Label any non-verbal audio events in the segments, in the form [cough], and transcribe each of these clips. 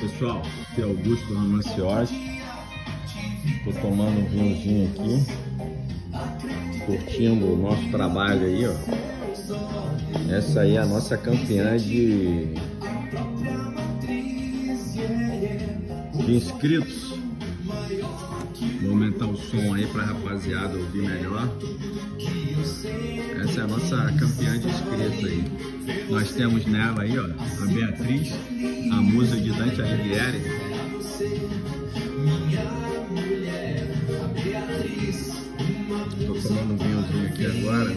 Pessoal, aqui é Augusto Ramaciós. Estou tomando um vinhozinho aqui, curtindo o nosso trabalho aí, ó. Essa aí é a nossa campeã de, de inscritos. Aumentar o som aí para a rapaziada ouvir melhor. Essa é a nossa campeã de inscritos aí. Nós temos nela aí, ó, a Beatriz, a musa de Dante Alighieri. Estou tomando um vinhozinho aqui agora.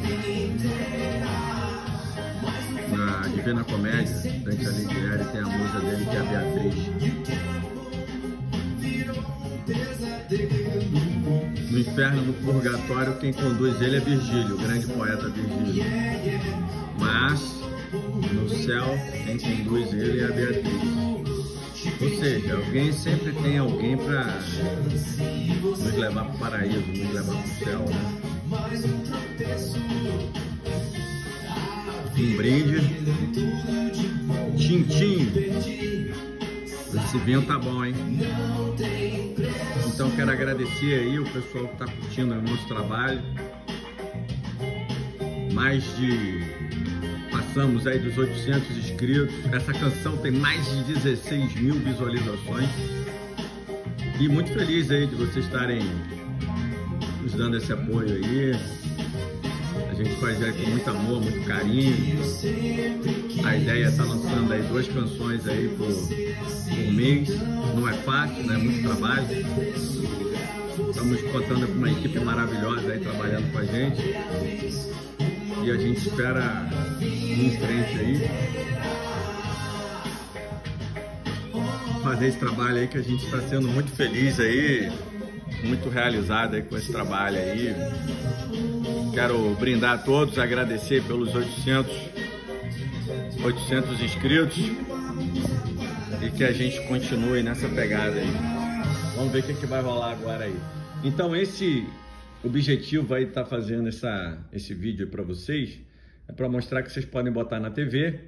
Na Divina Comédia, Dante Alighieri tem a musa dele que é a Beatriz. No inferno, no purgatório, quem conduz ele é Virgílio, o grande poeta Virgílio. Mas no céu, quem conduz ele é a Beatriz. Ou seja, alguém sempre tem alguém para nos levar para o paraíso, nos levar para o céu. Né? Um brinde. Tintim. Esse vinho tá bom, hein? Então quero agradecer aí o pessoal que está curtindo o nosso trabalho. Mais de passamos aí dos 800 inscritos. Essa canção tem mais de 16 mil visualizações. E muito feliz aí de vocês estarem nos dando esse apoio aí. Gente faz aí com muito amor, muito carinho. A ideia é estar tá lançando aí duas canções aí por, por mês. Não é fácil, né? É muito trabalho. Estamos contando com uma equipe maravilhosa aí trabalhando com a gente. E a gente espera ir em frente aí. Fazer esse trabalho aí que a gente está sendo muito feliz aí, muito realizado aí com esse trabalho aí. Quero brindar a todos, agradecer pelos 800, 800 inscritos e que a gente continue nessa pegada aí. Vamos ver o que, que vai rolar agora aí. Então esse objetivo estar tá fazendo essa, esse vídeo para vocês é para mostrar que vocês podem botar na TV,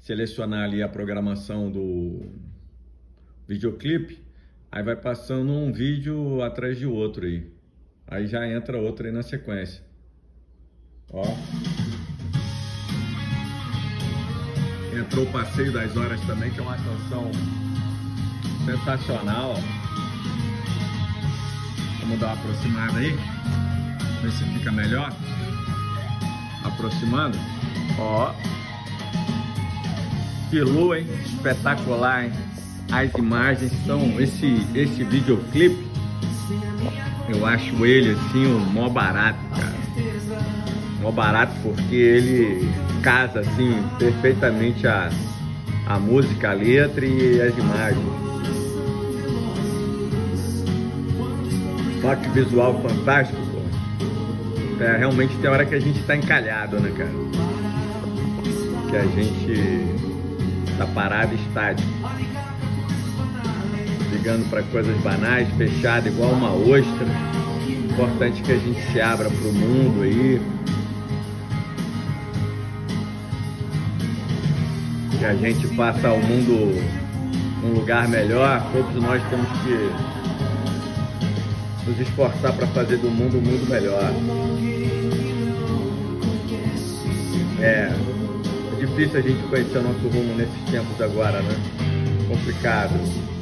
selecionar ali a programação do videoclipe, aí vai passando um vídeo atrás de outro aí. Aí já entra outro aí na sequência. Ó. Entrou o Passeio das Horas também, que é uma canção sensacional. Vamos dar uma aproximada aí. Ver se fica melhor. Aproximando. Ó. Lua, hein? Espetacular, hein? As imagens são esse esse videoclipe eu acho ele assim o mó barato, cara. Mó barato porque ele casa assim perfeitamente a, a música, a letra e as imagens. Toque visual fantástico, pô. É, realmente tem hora que a gente tá encalhado, né, cara? Que a gente tá parado estático ligando para coisas banais, fechado igual uma ostra. Importante que a gente se abra para o mundo aí. Que a gente faça o mundo um lugar melhor. Todos nós temos que nos esforçar para fazer do mundo um mundo melhor. É, é difícil a gente conhecer o nosso rumo nesses tempos agora, né? Complicado.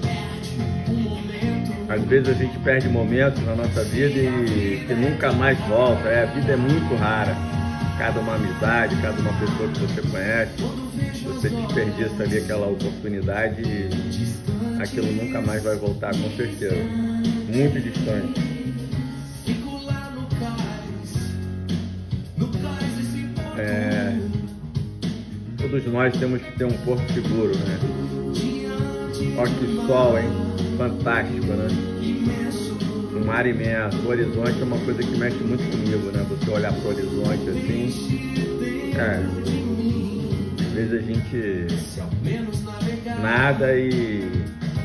Às vezes a gente perde momentos na nossa vida e que nunca mais volta. É, a vida é muito rara. Cada uma amizade, cada uma pessoa que você conhece, você desperdiça ali aquela oportunidade e aquilo nunca mais vai voltar, com certeza. Muito distante. É, todos nós temos que ter um corpo seguro, né? Olha que sol, hein? Fantástico, né? Um mar imenso. O horizonte é uma coisa que mexe muito comigo, né? Você olhar para o horizonte assim. É. Às vezes a gente nada e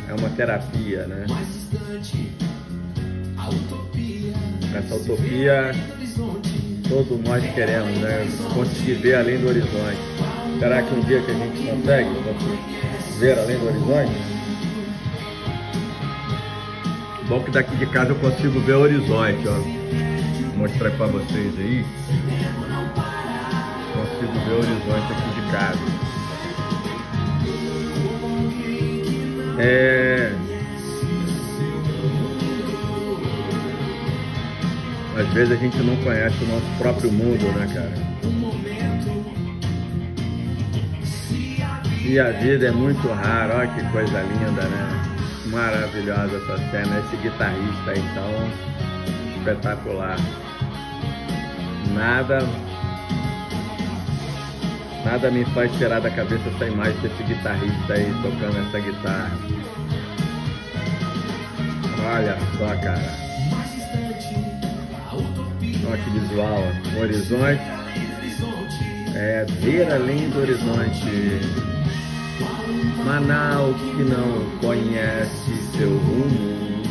é uma terapia, né? Essa utopia todos nós queremos, né? Conseguir ver além do horizonte. Será que um dia que a gente consegue ver além do horizonte? Bom que daqui de casa eu consigo ver o horizonte, ó. Vou mostrar para vocês aí. Consigo ver o horizonte aqui de casa. É... Às vezes a gente não conhece o nosso próprio mundo, né, cara? E a vida é muito rara, olha que coisa linda, né? Maravilhosa essa cena, esse guitarrista então, espetacular. Nada, nada me faz tirar da cabeça essa imagem desse guitarrista aí tocando essa guitarra. Olha só, cara. Olha que visual, horizonte. É ver além do horizonte. Manaus que não conhece seu rumo.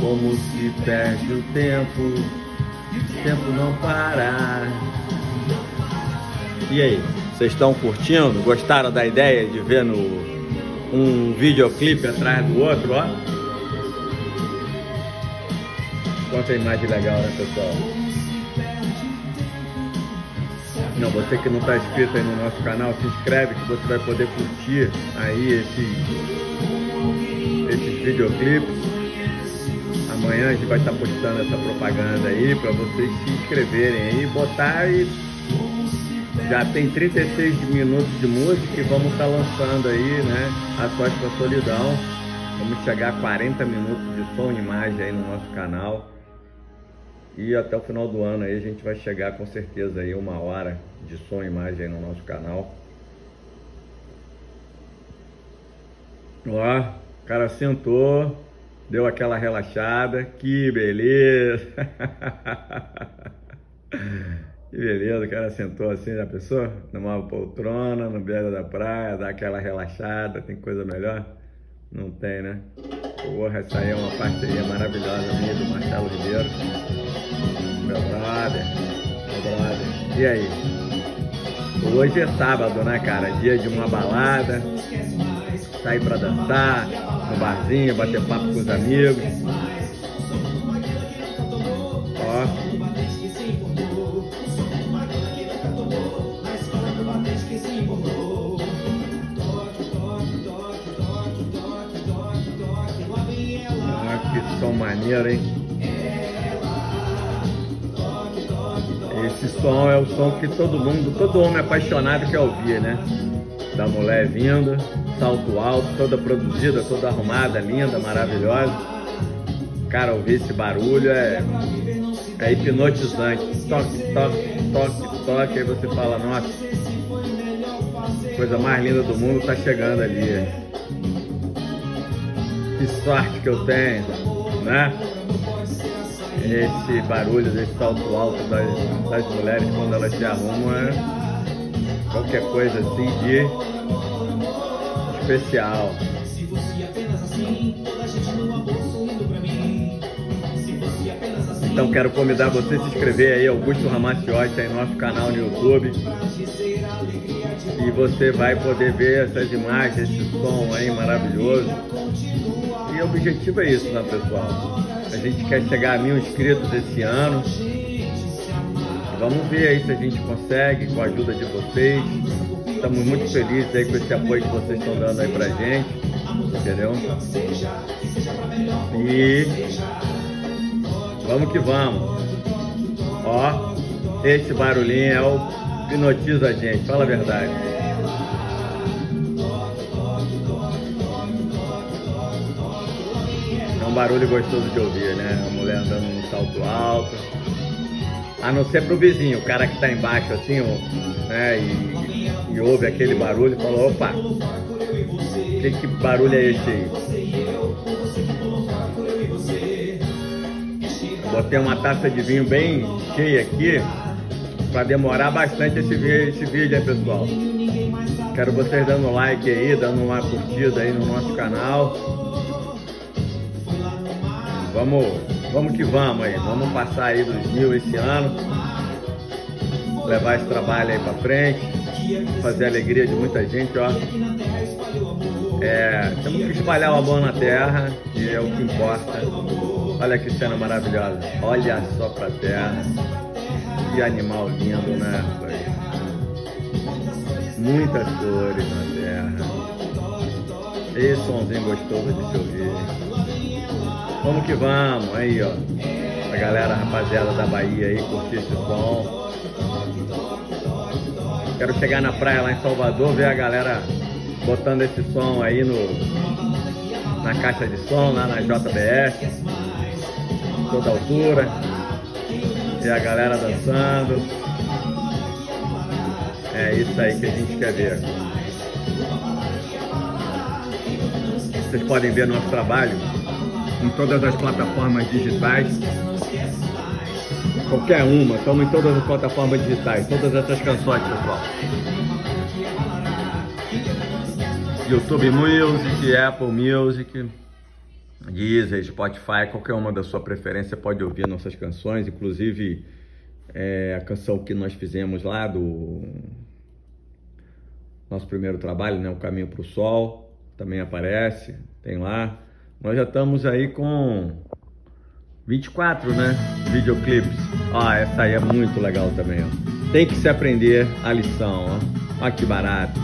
Como se perde o tempo, o tempo não para. E aí, vocês estão curtindo? Gostaram da ideia de ver no, um videoclipe atrás do outro, ó? Quanta imagem legal, né, pessoal? Não, você que não está inscrito aí no nosso canal, se inscreve que você vai poder curtir aí esses, esses videoclipes. Amanhã a gente vai estar tá postando essa propaganda aí para vocês se inscreverem aí, botar e já tem 36 minutos de música e vamos estar tá lançando aí, né? A Sorte da Solidão. Vamos chegar a 40 minutos de som e imagem aí no nosso canal. E até o final do ano aí a gente vai chegar com certeza aí uma hora de som e imagem no nosso canal. Ó, o cara sentou, deu aquela relaxada, que beleza! [laughs] que beleza, o cara sentou assim, já pensou? Numa poltrona, no beira da praia, dá aquela relaxada, tem coisa melhor? Não tem, né? Porra, essa aí é uma parceria maravilhosa minha do Marcelo Ribeiro. Meu brother, meu brother. E aí? Hoje é sábado, né, cara? Dia de uma balada, sair pra dançar, no barzinho, bater papo com os amigos. Maneiro, hein? Esse som é o som que todo mundo, todo homem apaixonado quer ouvir, né? Da mulher vindo, salto alto, toda produzida, toda arrumada, linda, maravilhosa. Cara, ouvir esse barulho é, é hipnotizante. Toque, toque, toque, toque. Aí você fala, nossa, coisa mais linda do mundo tá chegando ali. Que sorte que eu tenho, né? esse barulho desse salto alto das, das mulheres quando elas se arrumam é qualquer coisa assim de especial. Então quero convidar você a se inscrever aí, Augusto Ramaciotti, aí no nosso canal no YouTube. E você vai poder ver essas imagens, esse som aí maravilhoso. O objetivo é isso, né, pessoal? A gente quer chegar a mil inscritos esse ano. Vamos ver aí se a gente consegue, com a ajuda de vocês. Estamos muito felizes aí com esse apoio que vocês estão dando aí pra gente. Entendeu? E vamos que vamos. Ó, esse barulhinho é o hipnotiza a gente, fala a verdade. Um barulho gostoso de ouvir, né? A mulher andando num salto alto. A não ser pro vizinho, o cara que tá embaixo assim, né? E, e ouve aquele barulho e fala, opa, que, que barulho é esse aí? Botei uma taça de vinho bem cheia aqui para demorar bastante esse, esse vídeo, hein, pessoal? Quero vocês dando like aí, dando uma curtida aí no nosso canal. Vamos, vamos que vamos aí. Vamos passar aí dos mil esse ano. levar esse trabalho aí para frente, fazer a alegria de muita gente, ó. É, temos que espalhar o amor na terra, e é o que importa. Olha que cena maravilhosa. Olha só pra terra. Que animal lindo, né? Muitas cores na terra. Esse somzinho gostoso de se ouvir. Vamos que vamos, aí ó. A galera rapaziada da Bahia aí, curtir esse som. Quero chegar na praia lá em Salvador, ver a galera botando esse som aí no, na caixa de som, lá na JBS, toda altura, e a galera dançando. É isso aí que a gente quer ver. Vocês podem ver nosso trabalho em todas as plataformas digitais. Qualquer uma, estamos em todas as plataformas digitais, todas essas canções, pessoal. YouTube Music, Apple Music, Deezer, Spotify, qualquer uma da sua preferência pode ouvir nossas canções, inclusive é, a canção que nós fizemos lá do nosso primeiro trabalho, né, O Caminho para o Sol, também aparece, tem lá. Nós já estamos aí com 24, né, videoclipes. Ah, essa aí é muito legal também, ó. Tem que se aprender a lição, ó. Olha que barato.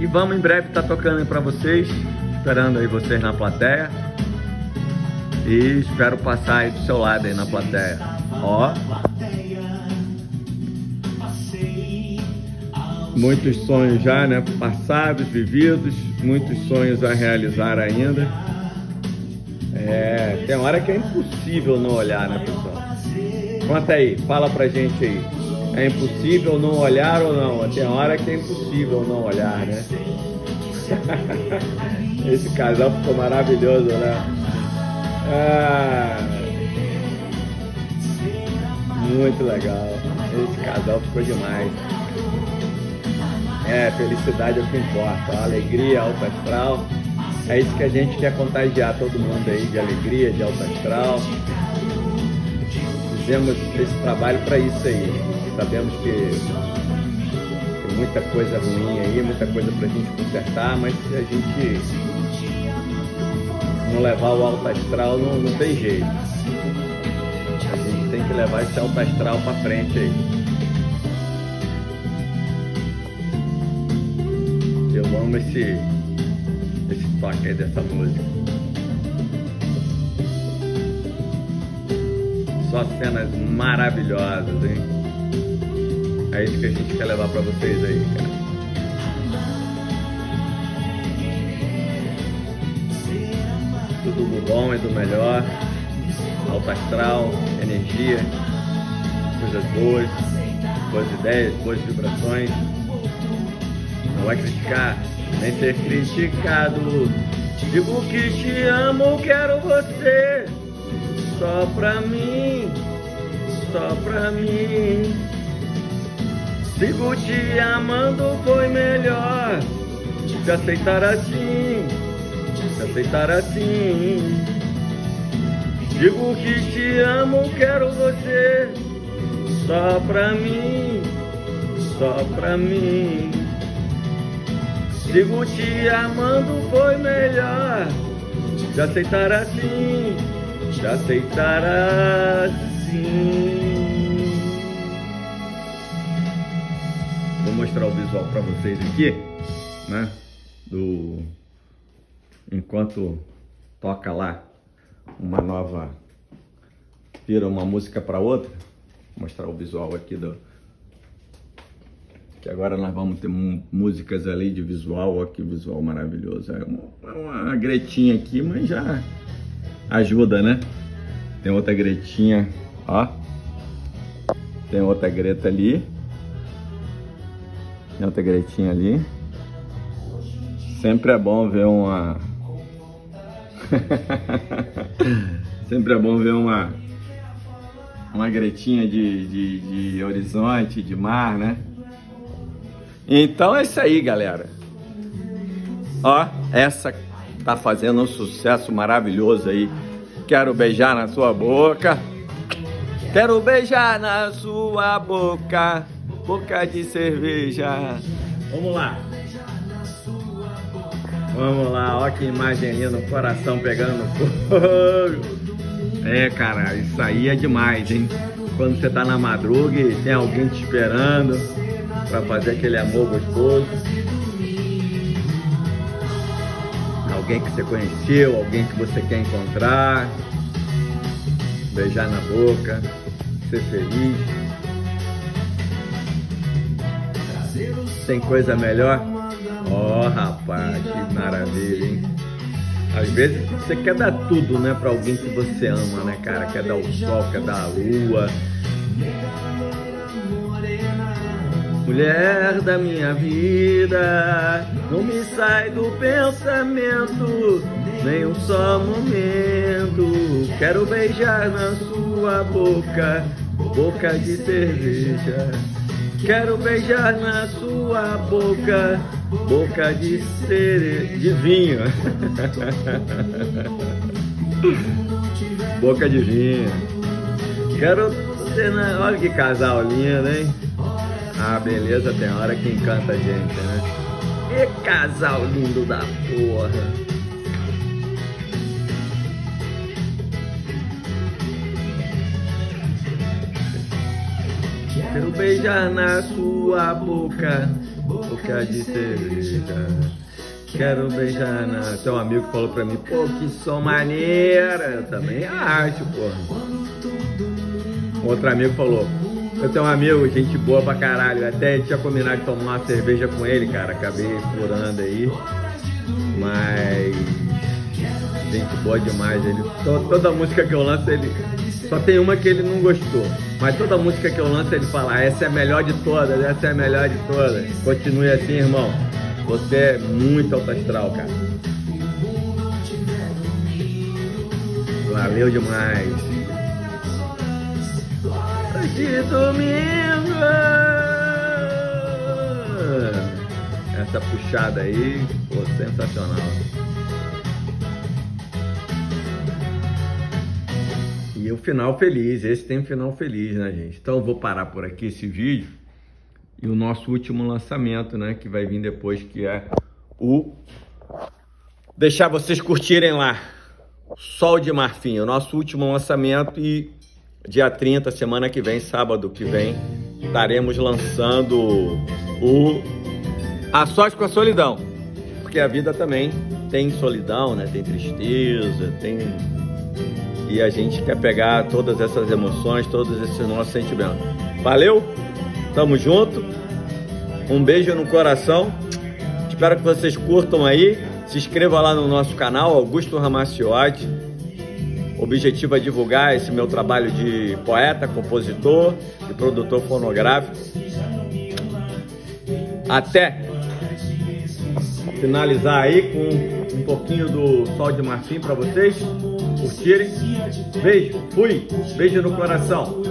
E vamos em breve estar tá tocando para vocês, esperando aí vocês na plateia. E espero passar aí do seu lado aí na plateia. Ó. Muitos sonhos já, né? Passados, vividos, muitos sonhos a realizar ainda. É, tem hora que é impossível não olhar, né, pessoal? Conta aí, fala pra gente aí é impossível não olhar ou não. Tem hora que é impossível não olhar, né? [laughs] Esse casal ficou maravilhoso, né? Ah, muito legal. Esse casal ficou demais. É, felicidade é o que importa. alegria, alto astral. É isso que a gente quer contagiar todo mundo aí de alegria, de alto astral. Fizemos esse trabalho para isso aí. Sabemos que tem muita coisa ruim aí, muita coisa para a gente consertar, mas se a gente não levar o alto astral, não, não tem jeito. A gente tem que levar esse alto astral para frente aí. Amo esse, esse toque dessa música. Só cenas maravilhosas, hein? É isso que a gente quer levar para vocês aí, cara. Tudo do bom e do melhor, alto astral, energia, coisas boas, boas ideias, boas vibrações. Vai criticar, nem ser criticado. Digo que te amo, quero você, só pra mim, só pra mim. Sigo te amando foi melhor te aceitar assim, te aceitar assim. Digo que te amo, quero você só pra mim, só pra mim. Sigo te amando foi melhor te aceitar assim, te aceitar assim. mostrar o visual para vocês aqui, né? Do enquanto toca lá uma nova vira uma música para outra, Vou mostrar o visual aqui do que agora nós vamos ter músicas ali de visual, olha que visual maravilhoso. É uma, é uma gretinha aqui, mas já ajuda, né? Tem outra gretinha, ó. Tem outra greta ali. Tem outra gretinha ali. Sempre é bom ver uma. [laughs] Sempre é bom ver uma. Uma gretinha de, de, de horizonte, de mar, né? Então é isso aí, galera. Ó, essa tá fazendo um sucesso maravilhoso aí. Quero beijar na sua boca. Quero beijar na sua boca, boca de cerveja. Vamos lá. Vamos lá, ó que imagem linda, o coração pegando fogo. É, cara, isso aí é demais, hein? Quando você tá na madruga e tem alguém te esperando para fazer aquele amor gostoso. Alguém que você conheceu, alguém que você quer encontrar. Beijar na boca, ser feliz. Tem coisa melhor? Ó, oh, rapaz, que maravilha, hein? Às vezes você quer dar tudo, né, para alguém que você ama, né, cara? Quer dar o sol, quer dar a lua. Mulher da minha vida, não me sai do pensamento, nem um só momento. Quero beijar na sua boca, boca de cerveja. Quero beijar na sua boca, boca de cere... de vinho. [laughs] boca de vinho. Quero. Olha que casal lindo, hein? Ah, beleza, tem hora que encanta a gente, né? Que casal lindo da porra. Quero beijar na sua boca, boca de cerveja. Quero beijar na. Tem um amigo falou pra mim, pô, que som maneira. Eu também acho, porra. Um outro amigo falou, eu tenho um amigo, gente boa pra caralho. Até tinha combinado de tomar uma cerveja com ele, cara. Acabei furando aí. Mas. Gente boa demais. Ele, toda música que eu lanço, ele. Só tem uma que ele não gostou. Mas toda música que eu lanço ele fala, ah, essa é a melhor de todas, essa é a melhor de todas. Continue assim, irmão. Você é muito alto astral, cara. Valeu demais. De domingo. Essa puxada aí, pô, sensacional. E o final feliz, esse tem um final feliz, né, gente? Então eu vou parar por aqui esse vídeo e o nosso último lançamento, né, que vai vir depois, que é o deixar vocês curtirem lá. Sol de Marfim, o nosso último lançamento e dia 30, semana que vem, sábado que vem, estaremos lançando o A Sós com a Solidão. Porque a vida também tem solidão, né? Tem tristeza, tem e a gente quer pegar todas essas emoções, todos esses nossos sentimentos. Valeu? Tamo junto. Um beijo no coração. Espero que vocês curtam aí. Se inscreva lá no nosso canal, Augusto Ramaciotti. O objetivo é divulgar esse meu trabalho de poeta, compositor e produtor fonográfico. Até finalizar aí com um pouquinho do sol de marfim para vocês curtirem. Beijo, fui, beijo no coração.